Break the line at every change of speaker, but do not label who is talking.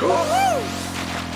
Woohoo!